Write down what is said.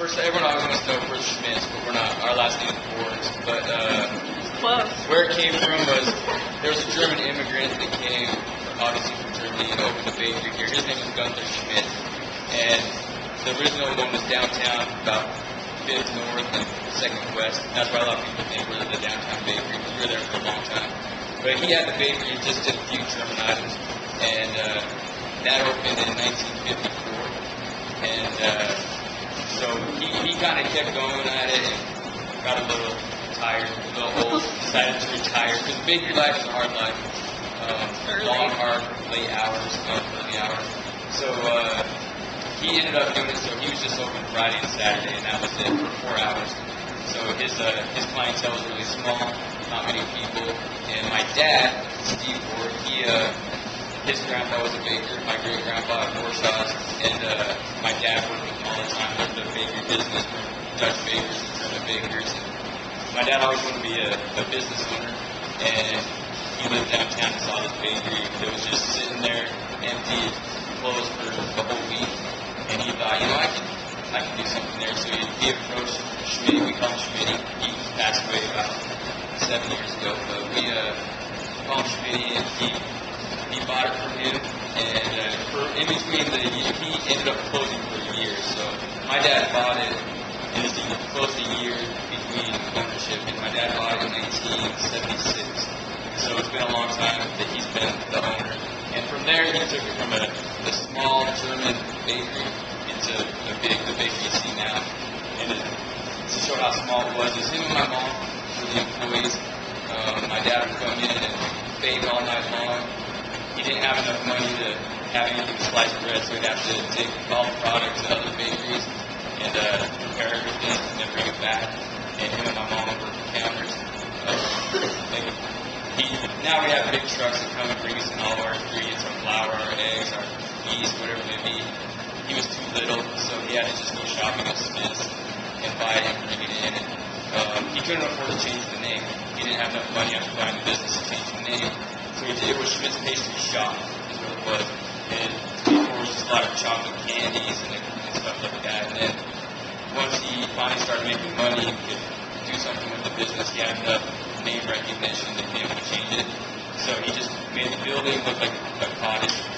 First, everyone always wants to know first Schmidt's, but we're not. Our last name is Boris. But uh, Close. where it came from was there was a German immigrant that came, obviously from Germany, and opened a bakery here. His name was Gunther Schmidt, and the original one was downtown, about fifth north and second west. That's why a lot of people think we're the downtown bakery. because We were there for a long time. But he had the bakery, just did a few German items, and uh, that opened in 1954. And uh, so he, he kind of kept going at it and got a little tired, a little old, decided to retire. Because bakery life is a hard life. Um, long, hard, late hours, early hours. So uh, he ended up doing it so he was just open Friday and Saturday, and that was it for four hours. So his uh, his clientele was really small, not many people. And my dad, Steve Ward, he uh, his grandpa was a baker, my great grandpa business, Dutch bakers and German bakers. And my dad always wanted to be a, a business owner, and he lived downtown and saw this bakery that was just sitting there empty, closed for a whole week, and he thought, you know, I can, I can do something there. So he, he approached Schmidt. We call him Schmidt. He passed away about seven years ago, but we uh, call Schmidt, and he he bought it from him, and uh, for in between the he ended up closing for a year. My dad bought it, it's a, close a year between ownership, and my dad bought it in 1976. So it's been a long time that he's been the owner. And from there, he took it from a, a small German bakery into the big, the bakery you see now. And it, to show how small it was, it's him and my mom were the employees. Um, my dad would come in and bake all night long he didn't have enough money to have anything to slice bread, so he'd have to take all the products to other bakeries and uh, prepare everything and then bring it back. And him and my mom would work the counters. Uh, like, he, now we have big trucks that come and bring us in all our ingredients, our flour, our eggs, our yeast, whatever it may be. He was too little, so he had to just go shopping at Smith's and buy it and bring it in. And, um, he couldn't afford to change the name. He didn't have enough money after buying the business to change the name. So he did it was Schmidt's Pastry Shop, is what it was. And before was just a lot of chocolate candies and, and stuff like that. And then once he finally started making money and could do something with the business, he had enough name recognition to be able to change it. So he just made the building look like a cottage